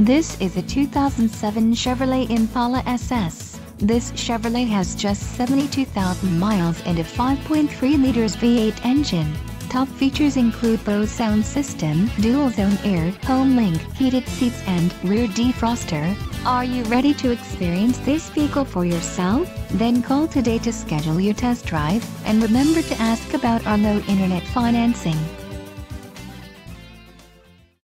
This is a 2007 Chevrolet Impala SS. This Chevrolet has just 72,000 miles and a 5.3 liters V8 engine. Top features include Bose sound system, dual zone air, HomeLink, heated seats and rear defroster. Are you ready to experience this vehicle for yourself? Then call today to schedule your test drive, and remember to ask about our low internet financing.